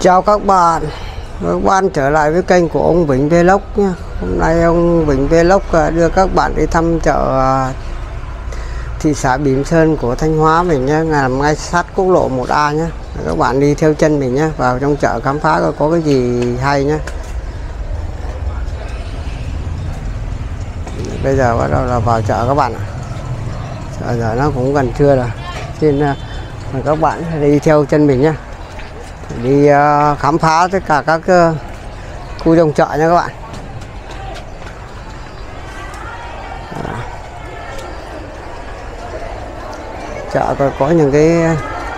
Chào các bạn. Các bạn trở lại với kênh của ông Vĩnh Vlog nhé. Hôm nay ông Vĩnh Vlog à, đưa các bạn đi thăm chợ à, thị xã Bỉm Sơn của Thanh Hóa mình nhé. Nằm ngay sát quốc lộ 1A nhé. Các bạn đi theo chân mình nhé. Vào trong chợ khám phá coi có cái gì hay nhé. Bây giờ bắt đầu là vào chợ các bạn ạ. Chợ giờ nó cũng gần trưa rồi. Xin à, các bạn đi theo chân mình nhé đi ờ, khám phá tất cả các ờ, khu trồng chợ nha các bạn. Chợ còn có những cái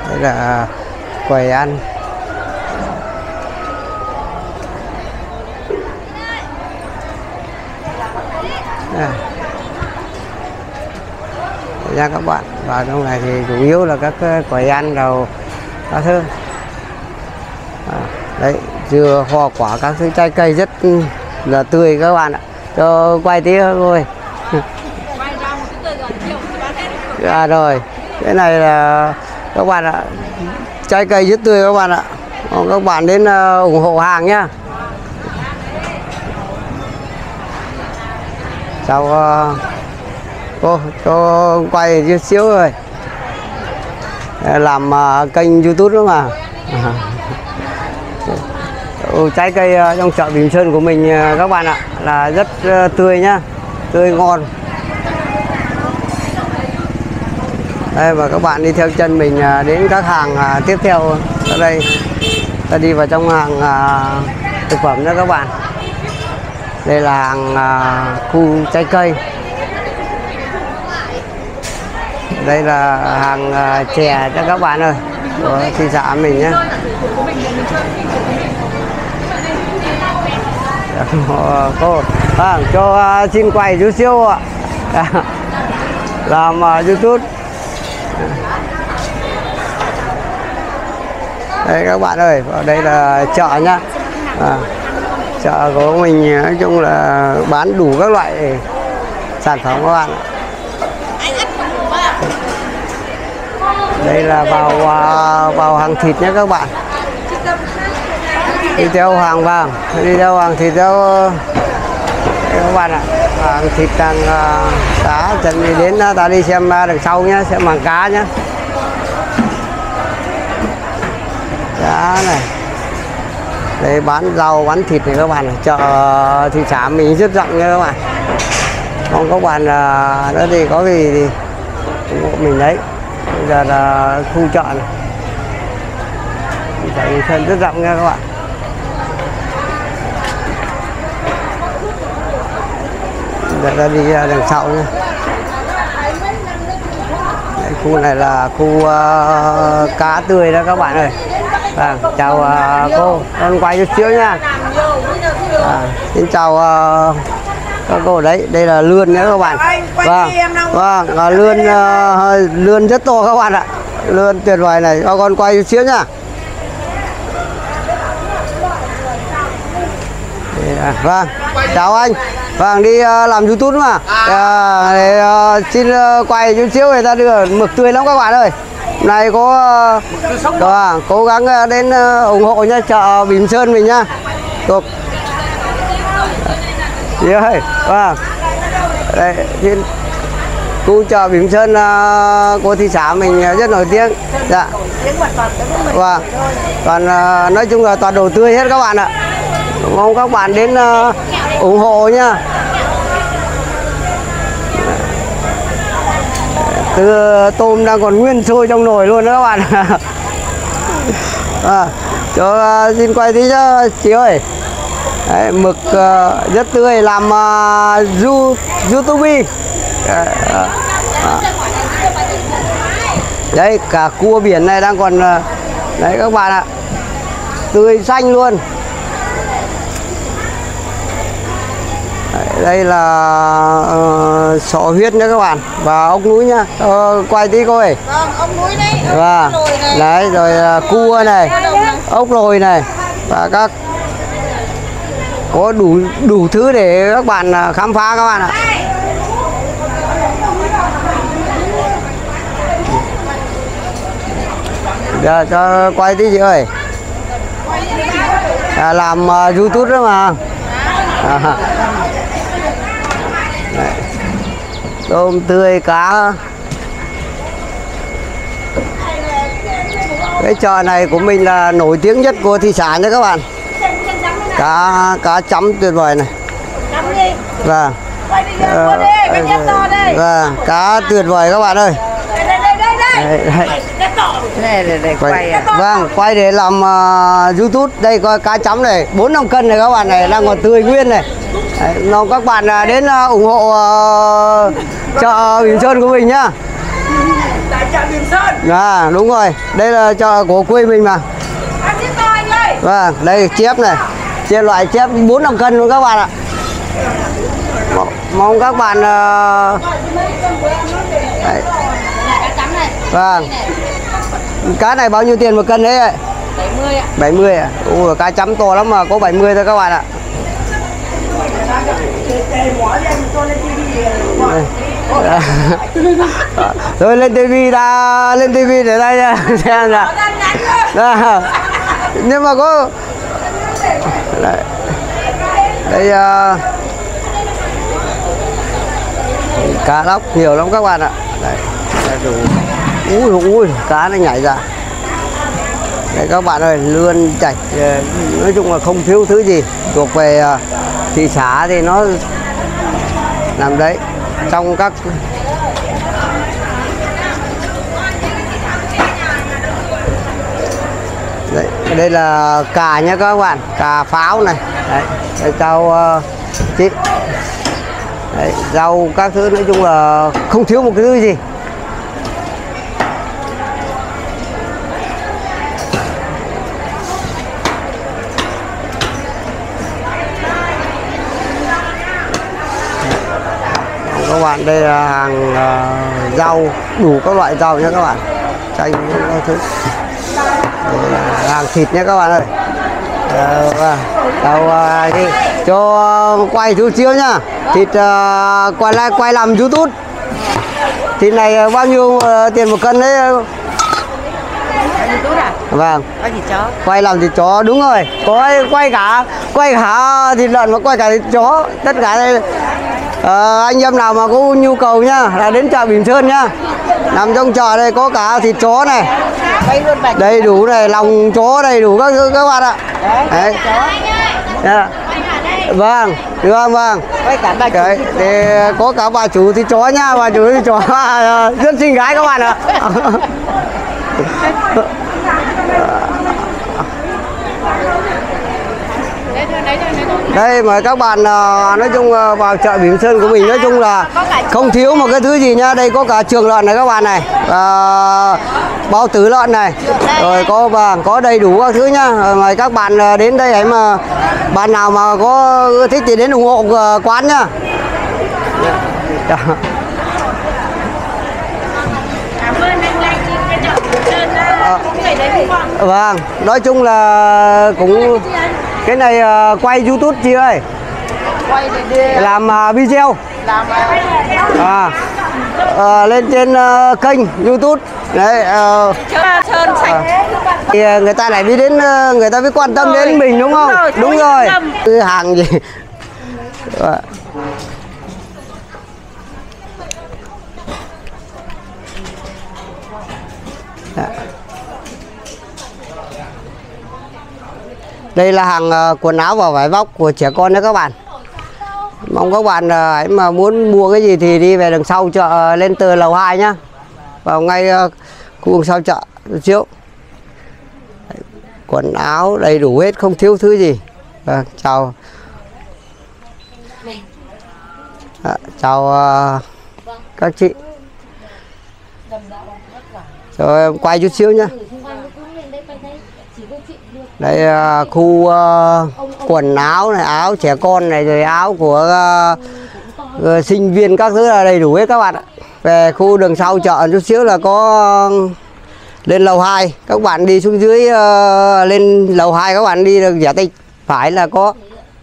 đây là quầy ăn. Đây nha các bạn vào trong này thì chủ yếu là các ờ, quầy ăn đầu các thứ đấy dừa hoa quả các thứ trái cây rất là tươi các bạn ạ. Cho quay tí thôi. À rồi cái này là các bạn ạ trái cây rất tươi các bạn ạ. Các bạn đến ờ, ủng hộ hàng nhá. Chào ờ, cô cho quay chút xíu rồi làm ờ, kênh youtube đúng không à Ừ, trái cây ờ, trong chợ Bình Sơn của mình ờ, các bạn ạ là rất ờ, tươi nhá tươi ngon. Đây và các bạn đi theo chân mình đến các hàng tiếp theo. Ở đây ta đi vào trong hàng thực phẩm nữa các bạn. Đây là hàng khu trái cây. Đây là hàng chè cho các bạn ơi của thị xã mình nhé cho cô à, cho à, xin quay chút xíu ạ. Làm à, youtube. Đây các bạn ơi ở đây là chợ nhá. À, chợ của mình nói chung là bán đủ các loại sản phẩm các bạn ạ. đây là vào à, vào hàng thịt nhé các bạn đi theo hoàng vàng. Đi theo hoàng thịt theo ờ, các bạn ạ. À, thịt đang ờ, cá. Chân đi đến ờ, ta đi xem đằng sau nhé xem mảng cá nhé cá này. Đây bán rau bán thịt này các bạn này. chợ thị xã mình rất rộng nha các bạn. Còn các bạn uh, nữa thì có gì thì ủng hộ mình đấy. Bây giờ là khu chợ này. Thị xã Bình Sơn rất rộng nha các bạn. Giờ ta đi ra đằng sau nhé Đây, khu này là khu uh, cá tươi đó các bạn ơi. Vâng chào uh, cô. Con quay chút xíu nha à, xin chào uh, các cô đấy. Đây là lươn nhé các bạn. Vâng vâng là lươn uh, lươn rất to các bạn ạ. Lươn tuyệt vời này. Cho con quay chút xíu nhá. À, vâng chào anh vâng đi uh, làm youtube mà à, để, uh, xin quay chút xíu người ta đưa mực tươi lắm các bạn ơi. Hôm nay có vâng, cố gắng đến ủng hộ nhá chợ Bình Sơn mình nhá. Được. Ơi vâng đây xin. Khu chợ Bình Sơn uh, của thị xã mình rất nổi tiếng. Dạ. Vâng. Toàn uh, nói chung là toàn đồ tươi hết các bạn ạ. Mong các bạn đến uh, ủng hộ nhá từ tôm đang còn nguyên sôi trong nồi luôn đó các bạn. À, cho uh, à, xin quay tí cho chị ơi. Đấy, mực uh, rất tươi làm uh, youtube. À, à. đấy cả cua biển này đang còn uh, đấy các bạn ạ. Tươi xanh luôn. Đây là uh, sọ huyết nữa các bạn. Và ốc núi nhá uh, quay tí cô ơi. Vâng ông núi đấy ông và lồi này. đấy rồi uh, cua này ốc lồi này. Và các có đủ đủ thứ để các bạn uh, khám phá các bạn ạ. Giờ cho quay tí chị ơi. À, làm uh, youtube đó mà. À. tôm tươi cá. Cái chợ này của mình là nổi tiếng nhất của thị xã nha các bạn. Cá cá chấm tuyệt vời này. Vâng chép to đây. vâng cá tuyệt vời các bạn ơi. Đây, đây, đây, Cái này để, để quay à? vâng quay để làm uh, youtube. Đây có cá chấm này bốn năm cân này các bạn này đang còn tươi nguyên này. Đấy, nó các bạn à, đến à, ủng hộ uh, chợ Bình Sơn của mình nhá. Tại chợ Bình Sơn. à đúng rồi. Đây là chợ của quê mình mà. Vâng đây chép này. Chép loại chép bốn năm cân luôn các bạn ạ. Mong- mong các bạn uh, đấy. Vâng cá này bao nhiêu tiền một cân đấy ạ 70 ạ. 70 à? Ui, cá chấm to lắm mà có 70 thôi các bạn ạ. Rồi lên tivi ra lên tivi để đây nha. xem. Đó. Nhưng mà có đây, đây à, cá lóc nhiều lắm các bạn ạ. Đây, đây đủ. Ui ui cá nó nhảy ra. Đây các bạn ơi, lươn chạch ờ, nói chung là không thiếu thứ gì. Thuộc về ờ, thị xã thì nó làm đấy. Trong các đấy, đây là cà nhé các bạn cà pháo này. Đấy, đây rau uh, chị. Đấy, rau các thứ nói chung là không thiếu một cái thứ gì. Các bạn đây là hàng ờ, rau đủ các loại rau nhé các bạn. Chanh thứ. Hàng thịt nhé các bạn ơi. Ờ. Đâu ờ, đi. Cho quay chút xíu nhá. Thịt ờ, quay lại quay làm youtube. Thịt này ờ, bao nhiêu ờ, tiền một cân đấy? À? vâng. Có gì chó? quay làm thịt chó đúng rồi. Có quay cả quay cả thịt lợn và quay cả thịt chó. Tất cả đây Ờ, anh em nào mà có nhu cầu nhá là đến chợ Bình Sơn nhá. Nằm trong chợ đây có cả thịt chó này. Đầy đủ này lòng chó đầy đủ các các bạn ạ. Đấy Dạ. vâng vâng. Vâng. Đấy, thì có cả bà chủ thịt chó nhá bà chủ thịt chó. Rất xinh gái các bạn ạ Đấy thôi, đấy thôi, đấy thôi. Đây mời các bạn à, nói chung à, vào chợ Bỉm Sơn của mình nói chung là không thiếu một cái thứ gì nhá. Đây có cả trường lợn này các bạn này à, bao tử lợn này rồi có vàng có đầy đủ các thứ nhá. Rồi mời các bạn à, đến đây ấy mà bạn nào mà có thích thì đến ủng hộ à, quán nhá. Đúng không? vâng nói chung là cũng cái này à, quay YouTube chị ơi. Quay để đi. Làm à, video. Làm à, à, lên trên à, kênh YouTube. Đấy Chợ Sơn sạch. thì người ta lại biết đến người ta biết quan tâm Rồi, đến mình đúng đúng không rồi, đúng rồi. Cứ hàng gì. Dạ. Đây là hàng ờ, quần áo và vải vóc của trẻ con đó các bạn. Mong các bạn ờ, ấy mà muốn mua cái gì thì đi về đằng sau chợ ờ, lên từ lầu 2 nhá. Vào ngay khu vực sau chợ chút xíu. Quần áo đầy đủ hết không thiếu thứ gì. À, chào. À, chào à, các chị. Rồi quay chút xíu nhá đây à, khu uh, quần áo này áo trẻ con này rồi áo của uh, uh, sinh viên các thứ là đầy đủ hết các bạn ạ. Về khu đường sau chợ chút xíu là có à, lên lầu 2 các bạn đi xuống dưới uh, lên lầu 2 các bạn đi được giả tay phải là có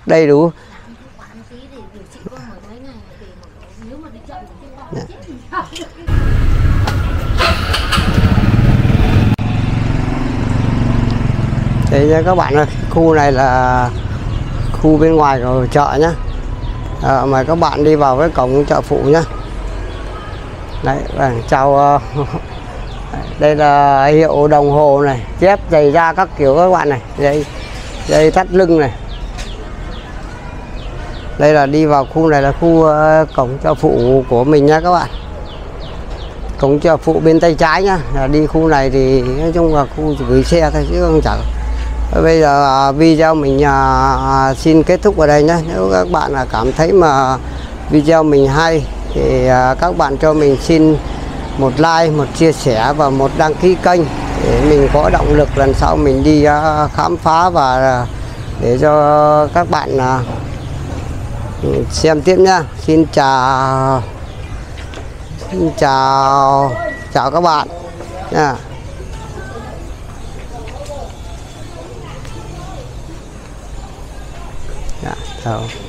đầy đủ. Đây nha các bạn ơi, khu này là khu bên ngoài của chợ nhá. À, mời các bạn đi vào cái cổng chợ phụ nhá. Đấy, vâng, chào ờ, đây là hiệu đồng hồ này, dép giày da các kiểu các bạn này, dây dây thắt lưng này. Đây là đi vào khu này là khu ờ, cổng chợ phụ của mình nha các bạn. Cổng chợ phụ bên tay trái nhá, là đi khu này thì nói chung là khu gửi xe thôi chứ không chẳng bây giờ à, video mình à, à, xin kết thúc ở đây nhé. Nếu các bạn là cảm thấy mà video mình hay thì các bạn cho mình xin một like, một chia sẻ và một đăng ký kênh để mình có động lực lần sau mình đi khám phá và để cho các bạn xem tiếp nhá. Xin chào xin chào chào các bạn nha chào.